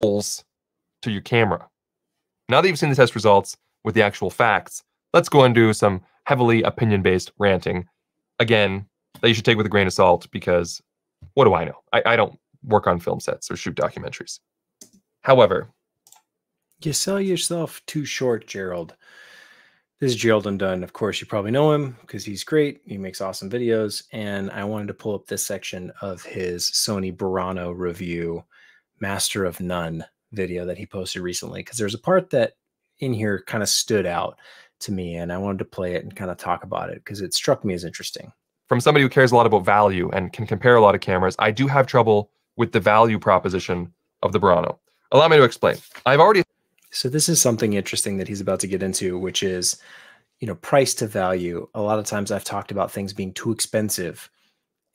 holes to your camera. Now that you've seen the test results with the actual facts, let's go and do some heavily opinion based ranting. Again, that you should take with a grain of salt because what do I know? I, I don't work on film sets or shoot documentaries. However, you sell yourself too short, Gerald. This is Gerald Undone. Of course, you probably know him because he's great. He makes awesome videos. And I wanted to pull up this section of his Sony Burano review, Master of None video that he posted recently because there's a part that in here kind of stood out to me and I wanted to play it and kind of talk about it because it struck me as interesting. From somebody who cares a lot about value and can compare a lot of cameras, I do have trouble with the value proposition of the Burano. Allow me to explain. I've already so this is something interesting that he's about to get into, which is, you know, price to value. A lot of times I've talked about things being too expensive.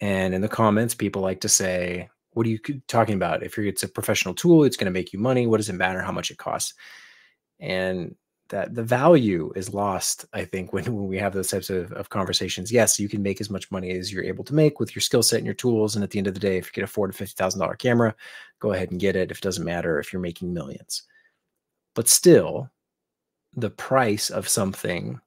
And in the comments, people like to say, what are you talking about? If it's a professional tool, it's going to make you money. What does it matter how much it costs? And that the value is lost, I think, when, when we have those types of, of conversations. Yes, you can make as much money as you're able to make with your skill set and your tools. And at the end of the day, if you can afford a $50,000 camera, go ahead and get it. If it doesn't matter if you're making millions. But still, the price of something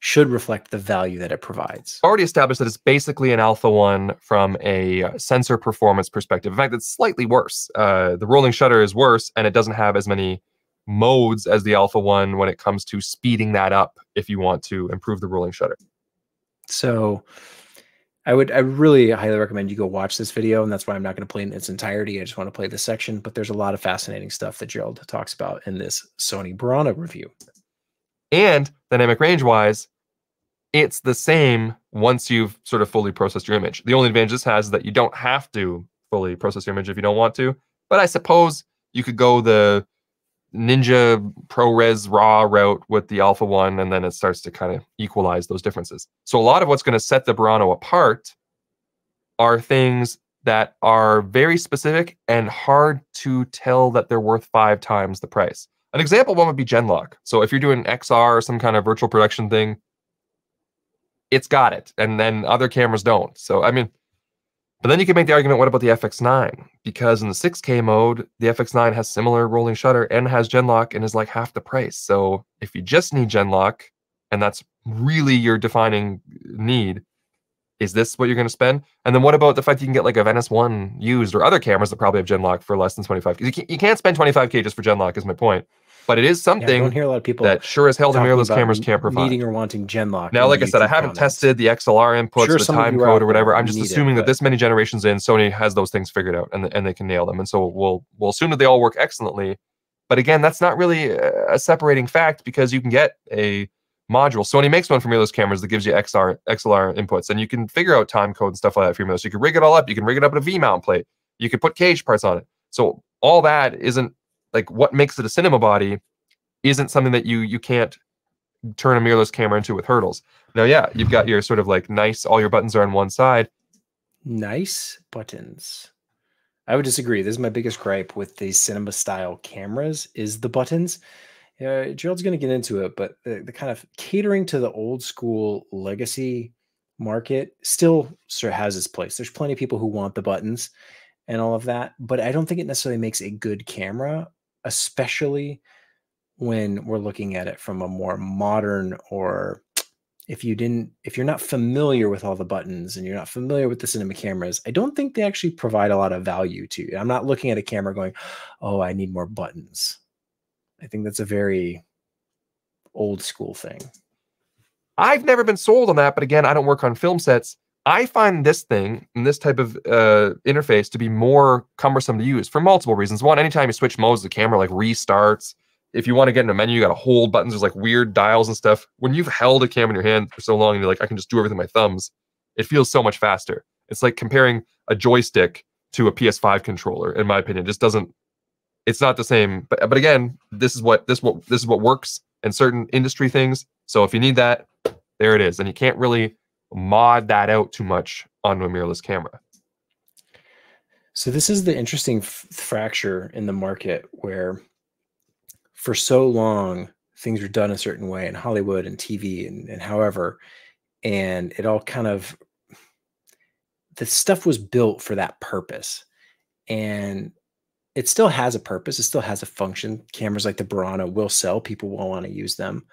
should reflect the value that it provides. Already established that it's basically an Alpha 1 from a sensor performance perspective. In fact, it's slightly worse. Uh, the rolling shutter is worse, and it doesn't have as many modes as the Alpha 1 when it comes to speeding that up if you want to improve the rolling shutter. So I would I really highly recommend you go watch this video, and that's why I'm not going to play in its entirety. I just want to play this section, but there's a lot of fascinating stuff that Gerald talks about in this Sony Burano review. And dynamic range wise, it's the same once you've sort of fully processed your image. The only advantage this has is that you don't have to fully process your image if you don't want to. But I suppose you could go the Ninja ProRes RAW route with the Alpha 1, and then it starts to kind of equalize those differences. So a lot of what's going to set the Burano apart are things that are very specific and hard to tell that they're worth five times the price. An example one would be Genlock. So if you're doing XR or some kind of virtual production thing, it's got it, and then other cameras don't. So I mean, but then you can make the argument: what about the FX9? Because in the 6K mode, the FX9 has similar rolling shutter and has Genlock and is like half the price. So if you just need Genlock, and that's really your defining need, is this what you're going to spend? And then what about the fact you can get like a Venice One used or other cameras that probably have Genlock for less than 25? You can't, you can't spend 25k just for Genlock. Is my point but it is something. Yeah, I don't hear a lot of people that sure as hell the mirrorless cameras can't provide. Needing or wanting Genlock. Now, like I said, I haven't comments. tested the XLR inputs, sure, the time code, or whatever. I'm just assuming it, that this many generations in, Sony has those things figured out and and they can nail them. And so we'll we'll assume that they all work excellently. But again, that's not really a separating fact because you can get a module. Sony makes one for mirrorless cameras that gives you XR XLR inputs, and you can figure out time code and stuff like that for your mirrorless. You can rig it all up. You can rig it up in a V mount plate. You can put cage parts on it. So all that isn't like what makes it a cinema body isn't something that you you can't turn a mirrorless camera into with hurdles. Now, yeah, you've got your sort of like nice, all your buttons are on one side. Nice buttons. I would disagree. This is my biggest gripe with these cinema style cameras is the buttons. Uh, Gerald's going to get into it, but the, the kind of catering to the old school legacy market still sort of has its place. There's plenty of people who want the buttons and all of that, but I don't think it necessarily makes a good camera, especially when we're looking at it from a more modern or if you didn't if you're not familiar with all the buttons and you're not familiar with the cinema cameras i don't think they actually provide a lot of value to you. I'm not looking at a camera going oh i need more buttons. I think that's a very old school thing. I've never been sold on that but again i don't work on film sets i find this thing and this type of uh, interface to be more cumbersome to use for multiple reasons one anytime you switch modes the camera like restarts if you want to get in a menu, you got to hold buttons. There's like weird dials and stuff. When you've held a cam in your hand for so long and you're like, I can just do everything with my thumbs, it feels so much faster. It's like comparing a joystick to a PS5 controller, in my opinion. It just doesn't, it's not the same. But but again, this is what this what this is what works in certain industry things. So if you need that, there it is. And you can't really mod that out too much onto a mirrorless camera. So this is the interesting fracture in the market where for so long things were done a certain way in Hollywood and TV and, and however, and it all kind of the stuff was built for that purpose. And it still has a purpose. It still has a function. Cameras like the Burano will sell. People will want to use them.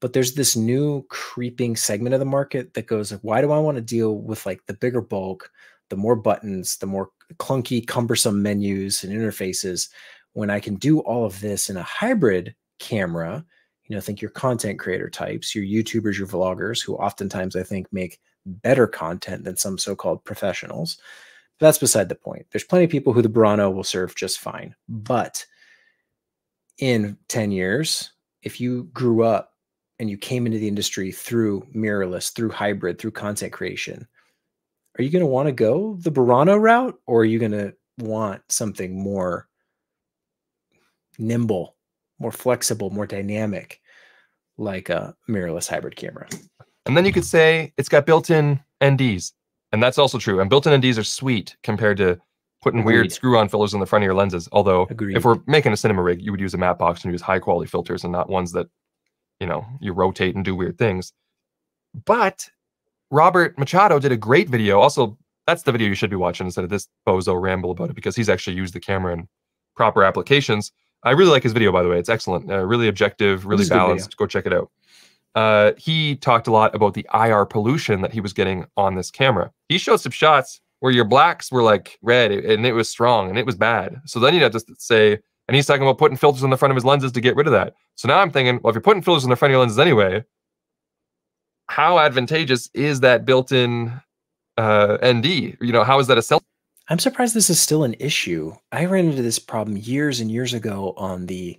But there's this new creeping segment of the market that goes, like why do I want to deal with like the bigger bulk, the more buttons, the more clunky, cumbersome menus and interfaces when I can do all of this in a hybrid camera? You know, think your content creator types, your YouTubers, your vloggers, who oftentimes I think make better content than some so-called professionals. But that's beside the point. There's plenty of people who the Burano will serve just fine. But in 10 years, if you grew up and you came into the industry through mirrorless, through hybrid, through content creation, are you going to want to go the Burano route or are you going to want something more nimble, more flexible, more dynamic, like a mirrorless hybrid camera? And then you could say it's got built-in NDs, and that's also true. And built-in NDs are sweet compared to putting Agreed. weird screw-on fillers in the front of your lenses. Although, Agreed. if we're making a cinema rig, you would use a matte box and use high-quality filters and not ones that, you know, you rotate and do weird things. But Robert Machado did a great video. Also, that's the video you should be watching instead of this bozo ramble about it because he's actually used the camera in proper applications. I really like his video, by the way. It's excellent, uh, really objective, really balanced. Go check it out uh, he talked a lot about the IR pollution that he was getting on this camera. He showed some shots where your blacks were like red and it was strong and it was bad. So then you'd have to say, and he's talking about putting filters on the front of his lenses to get rid of that. So now I'm thinking, well, if you're putting filters on the front of your lenses anyway, how advantageous is that built-in uh, ND? You know, how is that a sell? I'm surprised this is still an issue. I ran into this problem years and years ago on the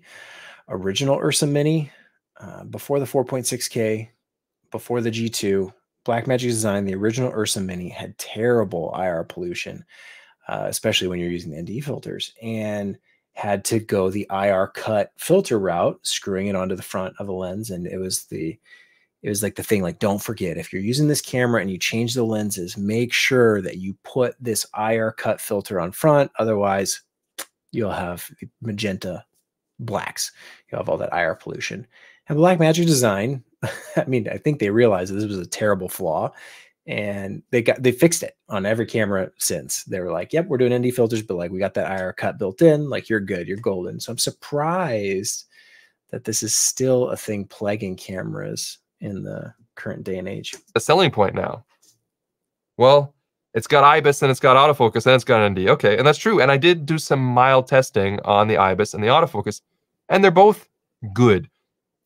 original Ursa Mini uh, before the 4.6K, before the G2, Blackmagic Design, the original Ursa Mini, had terrible IR pollution, uh, especially when you're using ND filters, and had to go the IR cut filter route, screwing it onto the front of the lens. And it was the it was like the thing like don't forget if you're using this camera and you change the lenses make sure that you put this ir cut filter on front otherwise you'll have magenta blacks you'll have all that ir pollution and Blackmagic Design, I mean, I think they realized this was a terrible flaw and they got they fixed it on every camera since. They were like, "Yep, we're doing ND filters, but like we got that IR cut built in. Like you're good, you're golden." So I'm surprised that this is still a thing plaguing cameras in the current day and age. A selling point now. Well, it's got IBIS and it's got autofocus and it's got ND. Okay, and that's true. And I did do some mild testing on the IBIS and the autofocus, and they're both good.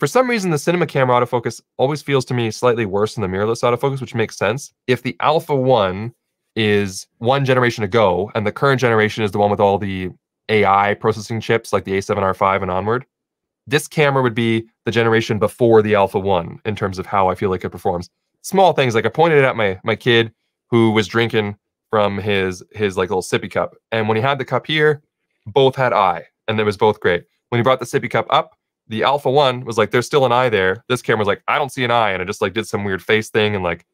For some reason, the cinema camera autofocus always feels to me slightly worse than the mirrorless autofocus, which makes sense. If the Alpha 1 is one generation ago and the current generation is the one with all the AI processing chips like the A7R5 and onward, this camera would be the generation before the Alpha 1 in terms of how I feel like it performs. Small things like I pointed it at my my kid who was drinking from his his like little sippy cup. And when he had the cup here, both had eye and it was both great. When he brought the sippy cup up, the Alpha One was like, there's still an eye there. This camera was like, I don't see an eye, and it just like did some weird face thing and like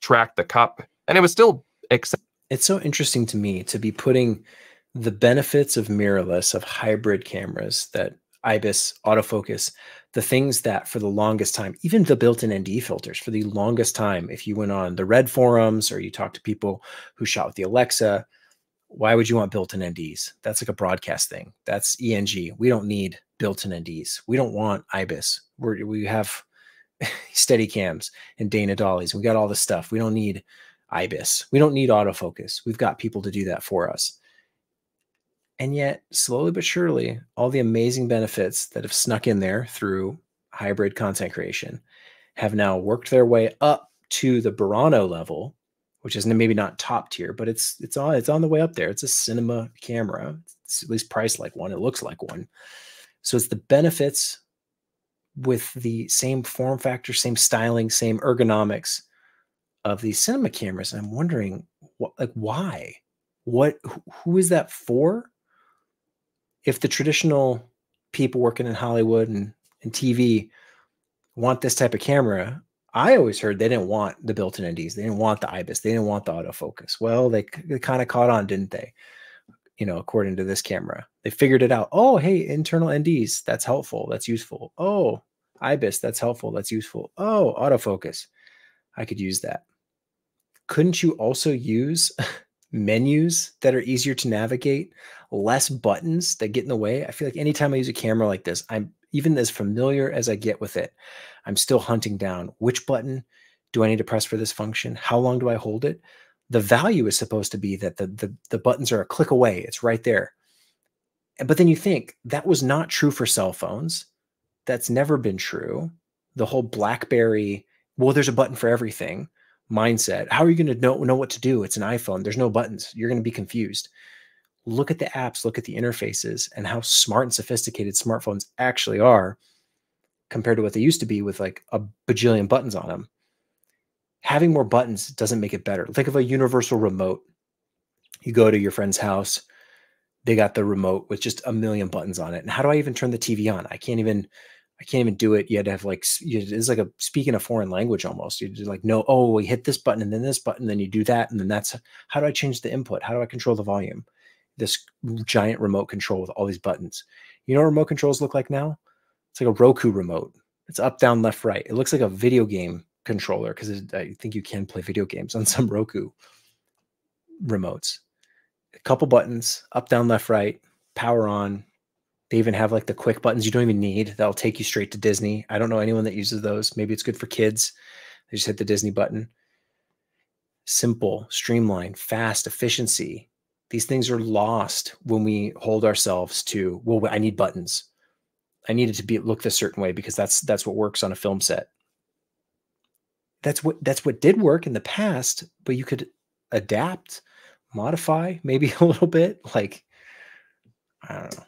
tracked the cup, and it was still. It's so interesting to me to be putting the benefits of mirrorless of hybrid cameras that IBIS autofocus, the things that for the longest time, even the built-in ND filters for the longest time, if you went on the Red forums or you talked to people who shot with the Alexa, why would you want built-in NDs? That's like a broadcast thing. That's ENG. We don't need built-in NDs. We don't want IBIS. We're, we have steady cams and Dana dollies. We got all this stuff. We don't need IBIS. We don't need autofocus. We've got people to do that for us. And yet, slowly but surely, all the amazing benefits that have snuck in there through hybrid content creation have now worked their way up to the Burano level, which is maybe not top tier, but it's it's on it's on the way up there. It's a cinema camera. It's at least priced like one. It looks like one. So it's the benefits with the same form factor, same styling, same ergonomics of these cinema cameras. And I'm wondering what like why? What who is that for? If the traditional people working in Hollywood and, and TV want this type of camera, I always heard they didn't want the built-in NDs. They didn't want the IBIS. They didn't want the autofocus. Well, they, they kind of caught on, didn't they? you know, according to this camera. They figured it out. Oh, hey, internal NDs, that's helpful. That's useful. Oh, IBIS, that's helpful. That's useful. Oh, autofocus. I could use that. Couldn't you also use menus that are easier to navigate, less buttons that get in the way. I feel like anytime I use a camera like this, I'm even as familiar as I get with it, I'm still hunting down which button do I need to press for this function? How long do I hold it? The value is supposed to be that the, the, the buttons are a click away. It's right there. But then you think that was not true for cell phones. That's never been true. The whole BlackBerry, well, there's a button for everything mindset. How are you going to know, know what to do? It's an iPhone. There's no buttons. You're going to be confused. Look at the apps, look at the interfaces, and how smart and sophisticated smartphones actually are compared to what they used to be with like a bajillion buttons on them. Having more buttons doesn't make it better. Think of a universal remote. You go to your friend's house, they got the remote with just a million buttons on it. And how do I even turn the TV on? I can't even I can't even do it. You had to have like it's like a speaking a foreign language almost. You like no, oh, we hit this button and then this button, then you do that, and then that's how do I change the input? How do I control the volume? This giant remote control with all these buttons. You know what remote controls look like now? It's like a Roku remote. It's up, down, left, right. It looks like a video game controller because I think you can play video games on some Roku remotes. A couple buttons, up, down, left, right, power on, they even have like the quick buttons you don't even need. That'll take you straight to Disney. I don't know anyone that uses those. Maybe it's good for kids. They just hit the Disney button. Simple, streamlined, fast, efficiency. These things are lost when we hold ourselves to, well, I need buttons. I need it to be look this certain way because that's that's what works on a film set. That's what that's what did work in the past, but you could adapt, modify maybe a little bit. Like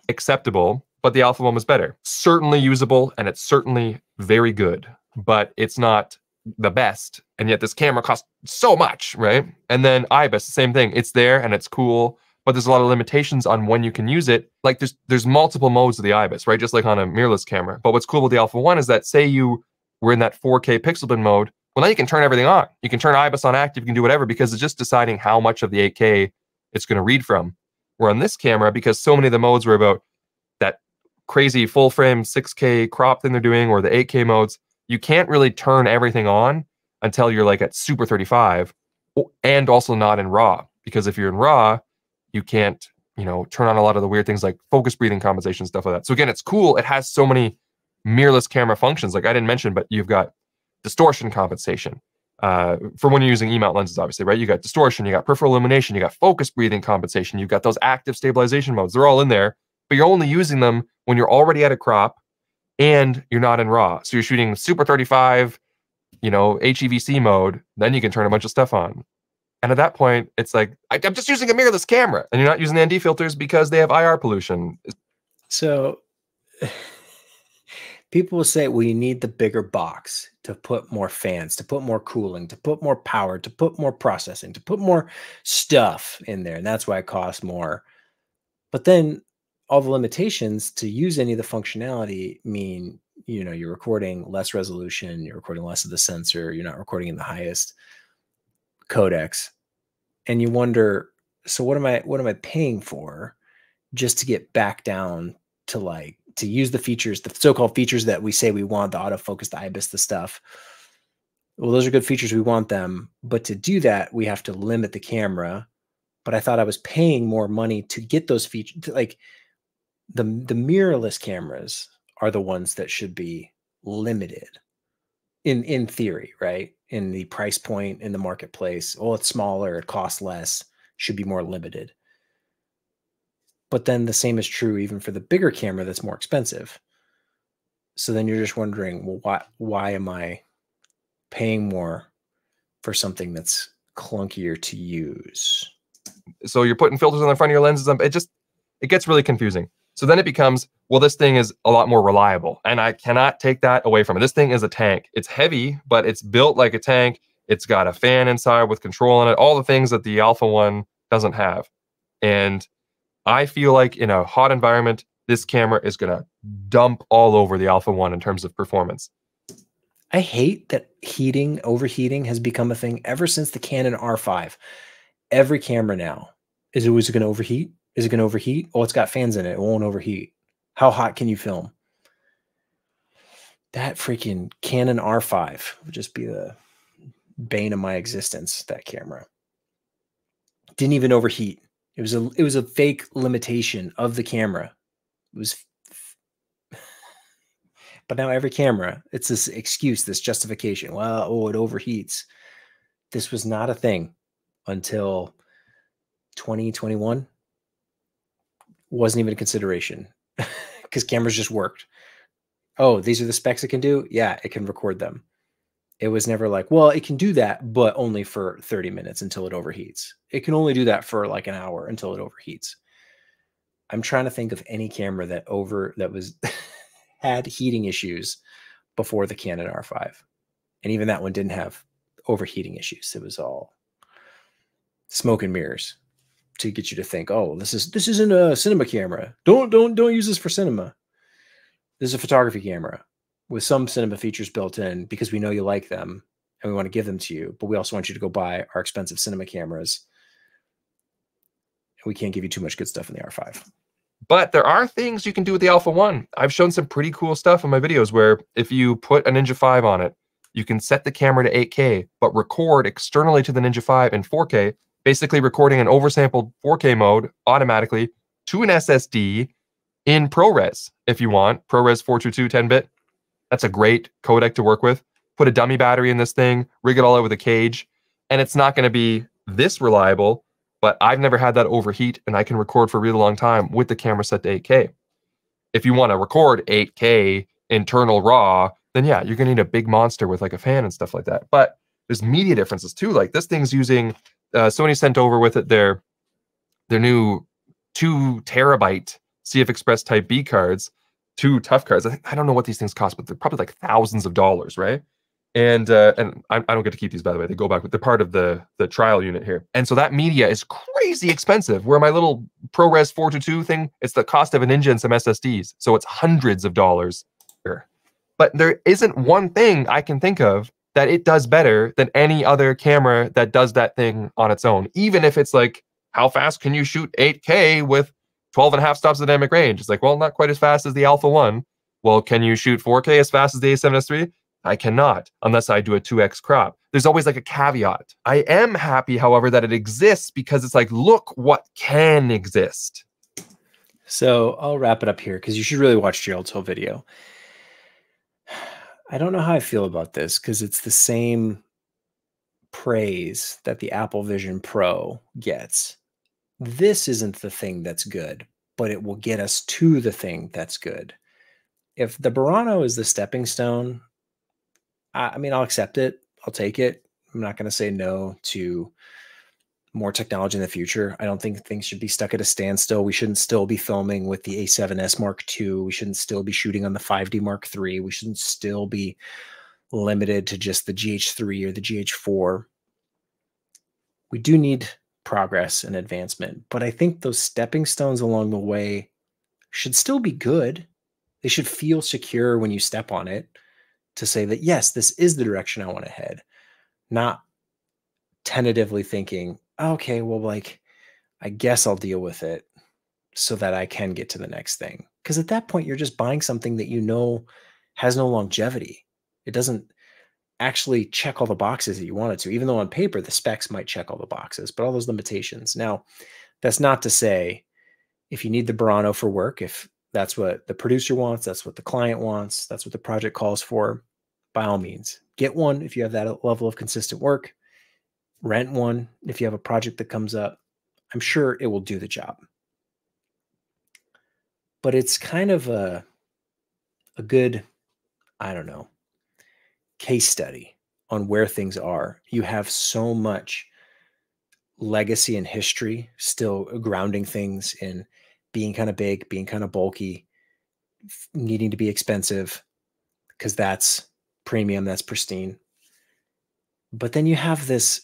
acceptable, but the Alpha one was better. Certainly usable, and it's certainly very good, but it's not the best. And yet this camera costs so much, right? And then IBIS, same thing. It's there and it's cool, but there's a lot of limitations on when you can use it. Like there's there's multiple modes of the IBIS, right? Just like on a mirrorless camera. But what's cool with the Alpha One is that say you were in that 4K pixel bin mode, well now you can turn everything on. You can turn IBIS on active, you can do whatever because it's just deciding how much of the 8K it's going to read from. Where on this camera, because so many of the modes were about that crazy full frame 6K crop thing they're doing or the 8K modes, you can't really turn everything on until you're like at super 35 and also not in RAW. Because if you're in RAW, you can't, you know, turn on a lot of the weird things like focus breathing compensation, stuff like that. So again, it's cool. It has so many mirrorless camera functions. Like I didn't mention, but you've got distortion compensation uh, for when you're using E-mount lenses, obviously, right? You got distortion, you got peripheral illumination, you got focus breathing compensation, you've got those active stabilization modes. They're all in there, but you're only using them when you're already at a crop and you're not in RAW. So you're shooting super 35, you know, HEVC mode, then you can turn a bunch of stuff on. And at that point, it's like, I, I'm just using a mirrorless camera and you're not using ND filters because they have IR pollution. So people will say, well, you need the bigger box to put more fans, to put more cooling, to put more power, to put more processing, to put more stuff in there. And that's why it costs more. But then all the limitations to use any of the functionality mean, you know, you're recording less resolution, you're recording less of the sensor, you're not recording in the highest codecs. And you wonder, so what am I what am I paying for just to get back down to like to use the features, the so-called features that we say we want, the autofocus, the IBIS, the stuff. Well, those are good features. We want them. But to do that, we have to limit the camera. But I thought I was paying more money to get those features. Like the, the mirrorless cameras are the ones that should be limited in, in theory, right? In the price point in the marketplace. Oh, it's smaller, it costs less, should be more limited. But then the same is true even for the bigger camera that's more expensive. So then you're just wondering, well, why why am I paying more for something that's clunkier to use? So you're putting filters on the front of your lenses. Um, it just it gets really confusing. So then it becomes, well, this thing is a lot more reliable, and I cannot take that away from it. This thing is a tank. It's heavy, but it's built like a tank. It's got a fan inside with control on it, all the things that the Alpha One doesn't have. And I feel like in a hot environment, this camera is going to dump all over the Alpha 1 in terms of performance. I hate that heating, overheating has become a thing ever since the Canon R5. Every camera now is always going to overheat. Is it going to overheat? Oh, it's got fans in it. It won't overheat. How hot can you film? That freaking Canon R5 would just be the bane of my existence. That camera didn't even overheat It was a it was a fake limitation of the camera. It was but now every camera, it's this excuse, this justification. Well, oh, it overheats. This was not a thing until 2021. Wasn't even a consideration because cameras just worked. Oh, these are the specs it can do. Yeah, it can record them. It was never like, well, it can do that, but only for 30 minutes until it overheats. It can only do that for like an hour until it overheats. I'm trying to think of any camera that over that was had heating issues before the Canon R5. And even that one didn't have overheating issues. It was all smoke and mirrors to get you to think, oh, this is this isn't a cinema camera. Don't don't don't use this for cinema. This is a photography camera with some cinema features built in because we know you like them and we want to give them to you, but we also want you to go buy our expensive cinema cameras. And we can't give you too much good stuff in the R5. But there are things you can do with the Alpha 1. I've shown some pretty cool stuff in my videos where if you put a Ninja 5 on it, you can set the camera to 8K, but record externally to the Ninja 5 in 4K, basically recording an oversampled 4K mode automatically to an SSD in ProRes if you want. ProRes 422 10 bit. That's a great codec to work with. Put a dummy battery in this thing, rig it all with a cage, and it's not going to be this reliable, but I've never had that overheat and I can record for a really long time with the camera set to 8K. If you want to record 8K internal RAW, then yeah, you're going to need a big monster with like a fan and stuff like that. But there's media differences too. Like this thing's using, uh, Sony sent over with it their, their new two terabyte CF Express Type B cards, two tough cards. I, think, I don't know what these things cost, but they're probably like thousands of dollars, right? and uh, and I, I, don't get to keep these by the way. They go back, but they're part of the the trial unit here. And so that media is crazy expensive. Where my little ProRes 422 thing, it's the cost of a Ninja and some SSDs, so it's hundreds of dollars. But there isn't one thing I can think of that it does better than any other camera that does that thing on its own. Even if it's like, how fast can you shoot 8K with 12 and a half stops of dynamic range? It's like, well, not quite as fast as the Alpha 1. Well, can you shoot 4K as fast as the A7S III? I cannot unless I do a 2x crop. There's always like a caveat. I am happy, however, that it exists because it's like, look what can exist. So I'll wrap it up here because you should really watch Gerald's whole video. I don't know how I feel about this because it's the same praise that the Apple Vision Pro gets. This isn't the thing that's good, but it will get us to the thing that's good. If the Burano is the stepping stone I, mean, I'll accept it. I'll take it. I'm not going to say no to more technology in the future. I don't think things should be stuck at a standstill. We shouldn't still be filming with the A7S Mark II. We shouldn't still be shooting on the 5D Mark III. We shouldn't still be limited to just the GH3 or the GH4. We do need progress and advancement, but I think those stepping stones along the way should still be good. They should feel secure when you step on it to say that yes, this is the direction I want to head, not tentatively thinking, okay, well, like, I guess I'll deal with it so that I can get to the next thing. Because at that point, you're just buying something that you know has no longevity. It doesn't actually check all the boxes that you want it to, even though on paper the specs might check all the boxes, but all those limitations. Now, that's not to say if you need the Burano for work, if that's what the producer wants, that's what the client wants, that's what the project calls for, by all means, get one if you have that level of consistent work. Rent one if you have a project that comes up. I'm sure it will do the job. But it's kind of a a good, I don't know, case study on where things are. You have so much legacy and history still grounding things in being kind of big, being kind of bulky, needing to be expensive, because that's premium that's pristine but then you have this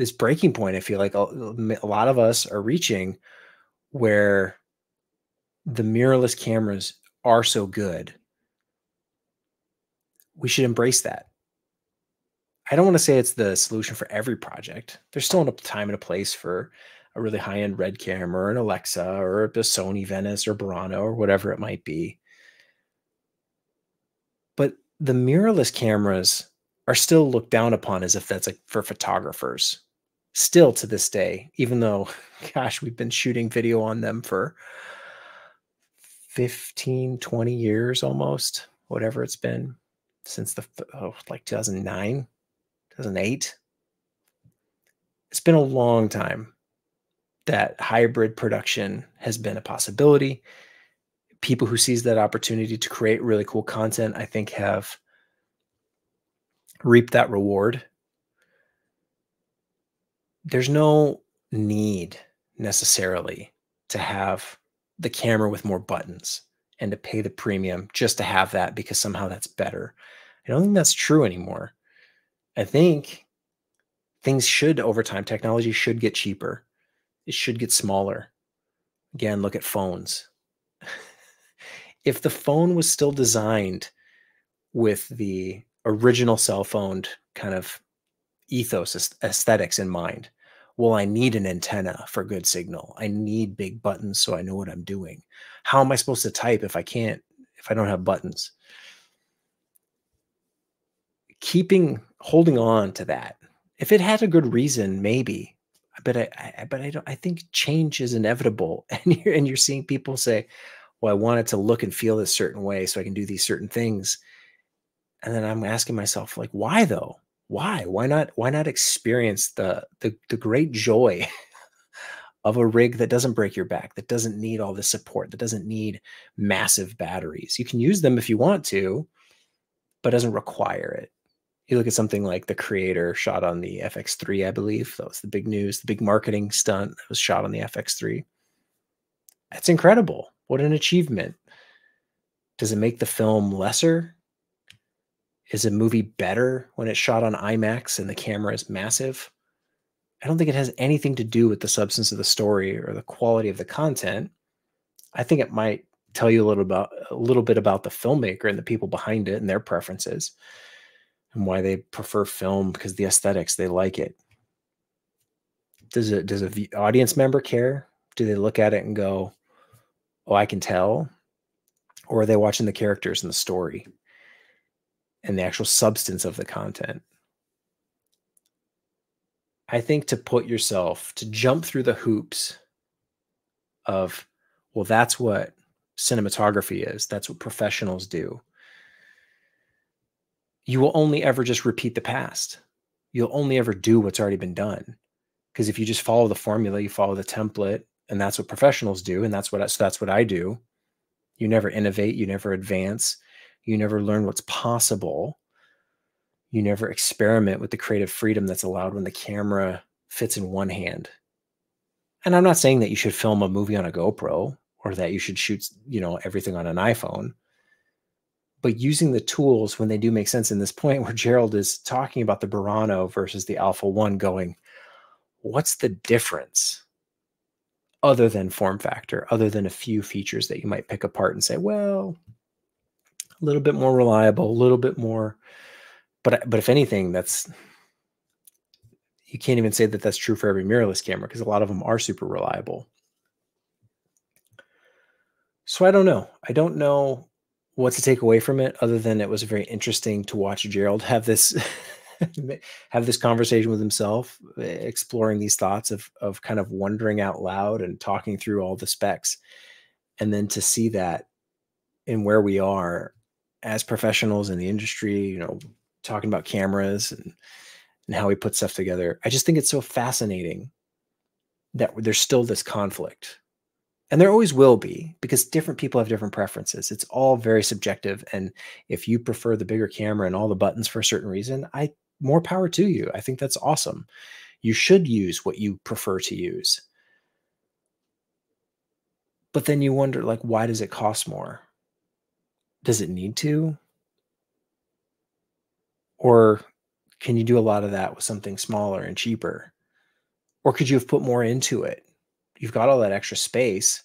this breaking point i feel like a, a lot of us are reaching where the mirrorless cameras are so good. We should embrace that. I don't want to say it's the solution for every project. There's still a time and a place for a really high-end red camera or an alexa or a sony venice or burano or whatever it might be. But the mirrorless cameras are still looked down upon as if that's like for photographers. Still to this day, even though, gosh, we've been shooting video on them for 15, 20 years almost, whatever it's been since the oh, like 2009, 2008. It's been a long time that hybrid production has been a possibility. People who seize that opportunity to create really cool content, I think, have reaped that reward. There's no need necessarily to have the camera with more buttons and to pay the premium just to have that because somehow that's better. I don't think that's true anymore. I think things should over time, technology should get cheaper. It should get smaller. Again, look at phones. if the phone was still designed with the original cell phone kind of ethos aesthetics in mind, well, I need an antenna for good signal. I need big buttons so I know what I'm doing. How am I supposed to type if I can't, if I don't have buttons? Keeping, holding on to that. If it had a good reason, maybe. But I, I but I don't. I think change is inevitable, and you're and you're seeing people say, "Well, I want it to look and feel this certain way, so I can do these certain things." And then I'm asking myself, like, why though? Why? Why not why not experience the the, the great joy of a rig that doesn't break your back that doesn't need all the support that doesn't need massive batteries? You can use them if you want to but doesn't require it. You look at something like the creator shot on the fx3 i believe. That was the big news the big marketing stunt that was shot on the fx3 that's incredible. What an achievement. Does it make the film lesser is a movie better when it's shot on IMAX and the camera is massive? I don't think it has anything to do with the substance of the story or the quality of the content. I think it might tell you a little about a little bit about the filmmaker and the people behind it and their preferences and why they prefer film because the aesthetics they like it. Does it does a audience member care? Do they look at it and go, "Oh, I can tell," or are they watching the characters and the story? And the actual substance of the content. I think to put yourself to jump through the hoops of, well, that's what cinematography is, that's what professionals do. You will only ever just repeat the past. You'll only ever do what's already been done. Because if you just follow the formula, you follow the template, and that's what professionals do, and that's what I, so that's what I do. You never innovate, you never advance, you never learn what's possible. You never experiment with the creative freedom that's allowed when the camera fits in one hand. And I'm not saying that you should film a movie on a GoPro or that you should shoot, you know, everything on an iPhone. But using the tools when they do make sense in this point where Gerald is talking about the Burano versus the Alpha 1 going, what's the difference? other than form factor, other than a few features that you might pick apart and say, well, a little bit more reliable, a little bit more. But but if anything, that's you can't even say that that's true for every mirrorless camera because a lot of them are super reliable. So I don't know. I don't know what to take away from it other than it was very interesting to watch Gerald have this have this conversation with himself, exploring these thoughts of of kind of wondering out loud and talking through all the specs. And then to see that in where we are as professionals in the industry, you know, talking about cameras and and how we put stuff together. I just think it's so fascinating that there's still this conflict. And there always will be because different people have different preferences. It's all very subjective and if you prefer the bigger camera and all the buttons for a certain reason, I more power to you. I think that's awesome. You should use what you prefer to use. But then you wonder like why does it cost more? Does it need to? Or can you do a lot of that with something smaller and cheaper? Or could you have put more into it? You've got all that extra space.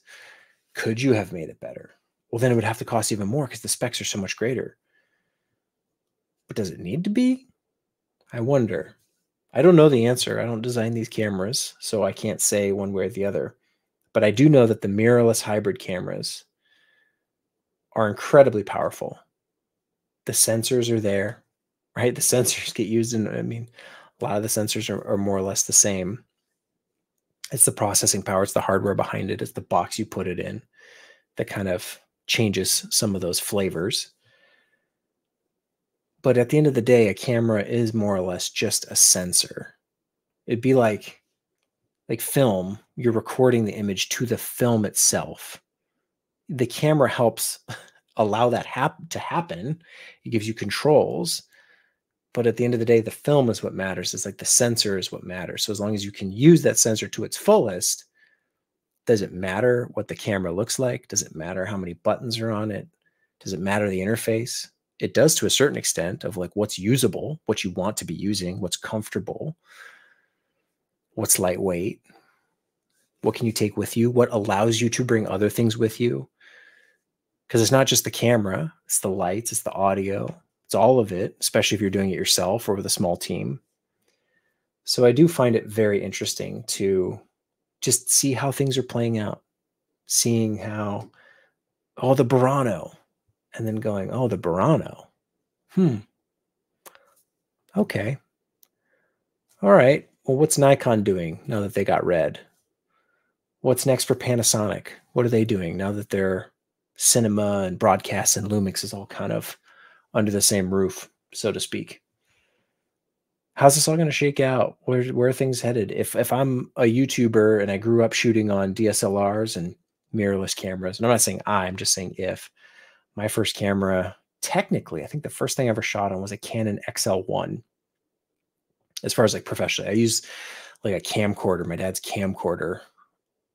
Could you have made it better? Well, then it would have to cost even more because the specs are so much greater. But does it need to be? I wonder. I don't know the answer. I don't design these cameras, so I can't say one way or the other. But I do know that the mirrorless hybrid cameras are incredibly powerful. The sensors are there, right? The sensors get used in, I mean, A lot of the sensors are, are more or less the same. It's the processing power, it's the hardware behind it, it's the box you put it in that kind of changes some of those flavors. But at the end of the day, a camera is more or less just a sensor. It'd be like like film, you're recording the image to the film itself. The camera helps allow that hap- to happen. It gives you controls. But at the end of the day, the film is what matters. It's like the sensor is what matters. So as long as you can use that sensor to its fullest, does it matter what the camera looks like? Does it matter how many buttons are on it? Does it matter the interface? It does to a certain extent of like what's usable, what you want to be using, what's comfortable, what's lightweight, what can you take with you, what allows you to bring other things with you. Because it's not just the camera, it's the lights, it's the audio, it's all of it, especially if you're doing it yourself or with a small team. So I do find it very interesting to just see how things are playing out, seeing how, oh, the Burano, and then going, oh, the Burano. Hmm. Okay. All right. Well, what's Nikon doing now that they got red? What's next for Panasonic? What are they doing now that their cinema and broadcast and Lumix is all kind of under the same roof, so to speak? how's this all going to shake out? Where where are things headed? If if I'm a YouTuber and I grew up shooting on DSLRs and mirrorless cameras, and I'm not saying I, I'm just saying if my first camera, technically, I think the first thing I ever shot on was a Canon XL1. As far as like professionally, I used like a camcorder, my dad's camcorder,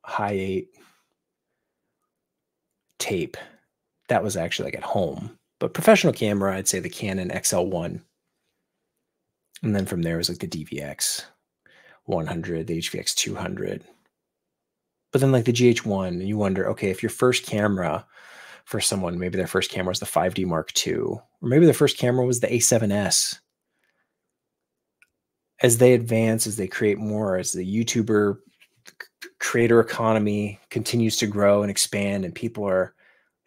high eight tape. That was actually like at home. But professional camera, I'd say the Canon XL1 and then from there was like the DVX 100, the HVX 200. But then like the GH1, and you wonder, okay, if your first camera for someone, maybe their first camera was the 5D Mark II, or maybe their first camera was the A7S. As they advance, as they create more, as the YouTuber creator economy continues to grow and expand, and people are,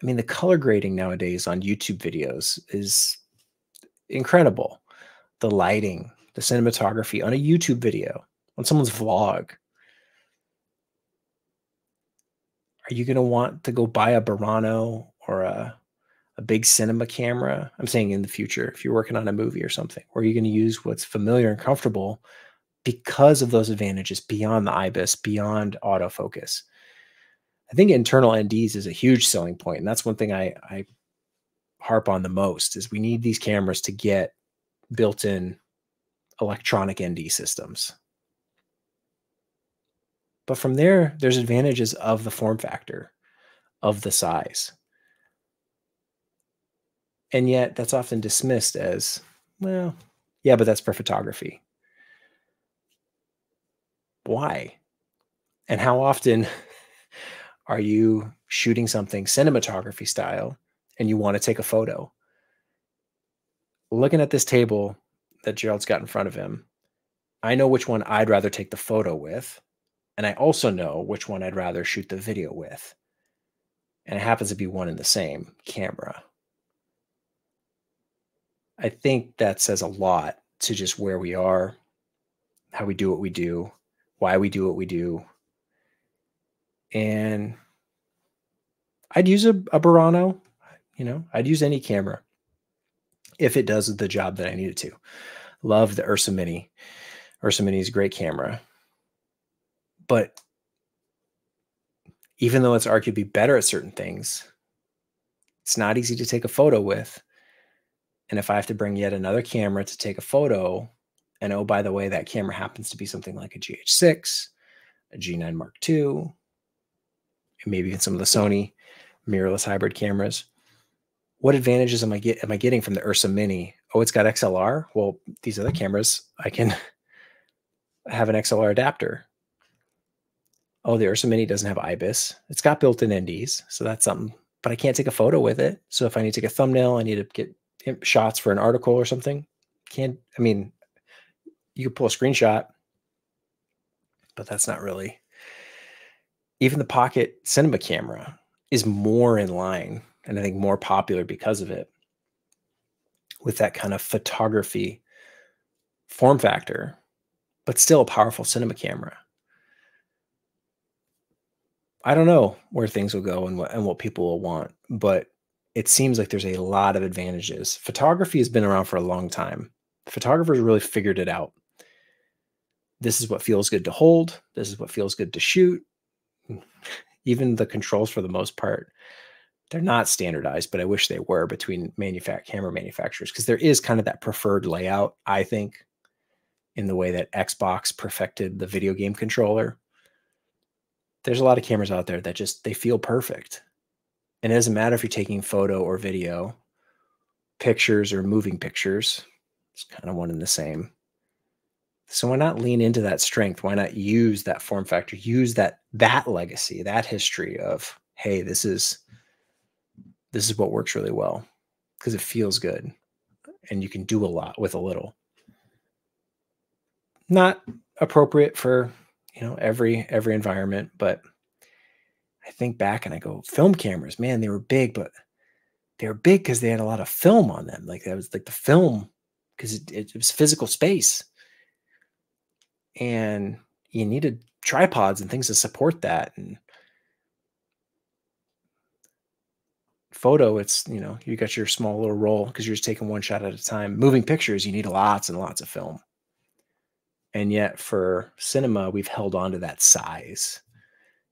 I mean, the color grading nowadays on YouTube videos is incredible the lighting, the cinematography on a YouTube video, on someone's vlog. Are you going to want to go buy a Burano or a, a big cinema camera? I'm saying in the future, if you're working on a movie or something, or are you going to use what's familiar and comfortable because of those advantages beyond the IBIS, beyond autofocus? I think internal NDs is a huge selling point, and that's one thing I, I harp on the most is we need these cameras to get built-in electronic ND systems. But from there, there's advantages of the form factor, of the size. And yet that's often dismissed as, well, yeah, but that's for photography. Why? And how often are you shooting something cinematography style and you want to take a photo? looking at this table that Gerald's got in front of him, I know which one I'd rather take the photo with. And I also know which one I'd rather shoot the video with. And it happens to be one and the same camera. I think that says a lot to just where we are, how we do what we do, why we do what we do. And I'd use a, a Burano, you know, I'd use any camera if it does the job that I need it to. Love the Ursa Mini. Ursa Mini is great camera. But even though it's arguably better at certain things, it's not easy to take a photo with. And if I have to bring yet another camera to take a photo, and oh, by the way, that camera happens to be something like a GH6, a G9 Mark II, and maybe even some of the Sony mirrorless hybrid cameras what advantages am I get am I getting from the Ursa Mini? Oh, it's got XLR. Well, these other cameras, I can have an XLR adapter. Oh, the Ursa Mini doesn't have IBIS. It's got built-in NDs, so that's something. But I can't take a photo with it. So if I need to take a thumbnail, I need to get shots for an article or something. Can't. I mean, you could pull a screenshot, but that's not really. Even the Pocket Cinema camera is more in line and I think more popular because of it with that kind of photography form factor. but still a powerful cinema camera. I don't know where things will go and what and what people will want, but it seems like there's a lot of advantages. Photography has been around for a long time. Photographers really figured it out. This is what feels good to hold. This is what feels good to shoot. Even the controls, for the most part, they're not standardized, but I wish they were between manufact camera manufacturers because there is kind of that preferred layout, I think, in the way that Xbox perfected the video game controller. There's a lot of cameras out there that just they feel perfect. And it doesn't matter if you're taking photo or video, pictures or moving pictures. It's kind of one and the same. So why not lean into that strength? Why not use that form factor? Use that that legacy, that history of, hey, this is this is what works really well because it feels good and you can do a lot with a little. Not appropriate for, you know, every every environment, but I think back and I go, film cameras, man, they were big, but they were big because they had a lot of film on them. Like that was like the film because it, it, was physical space. And you needed tripods and things to support that. And photo, it's, you know, you got your small little roll because you're just taking one shot at a time. Moving pictures, you need lots and lots of film. And yet for cinema, we've held on to that size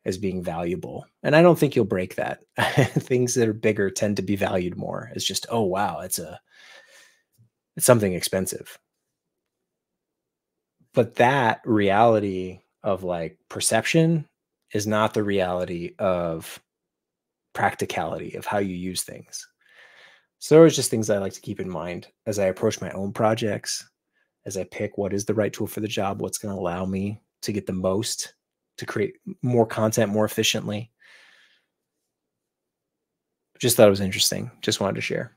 as being valuable. And I don't think you'll break that. Things that are bigger tend to be valued more. It's just, oh wow, it's a it's something expensive. But that reality of like perception is not the reality of practicality of how you use things. So are just things I like to keep in mind as I approach my own projects, as I pick what is the right tool for the job, what's going to allow me to get the most to create more content more efficiently. Just thought it was interesting. Just wanted to share.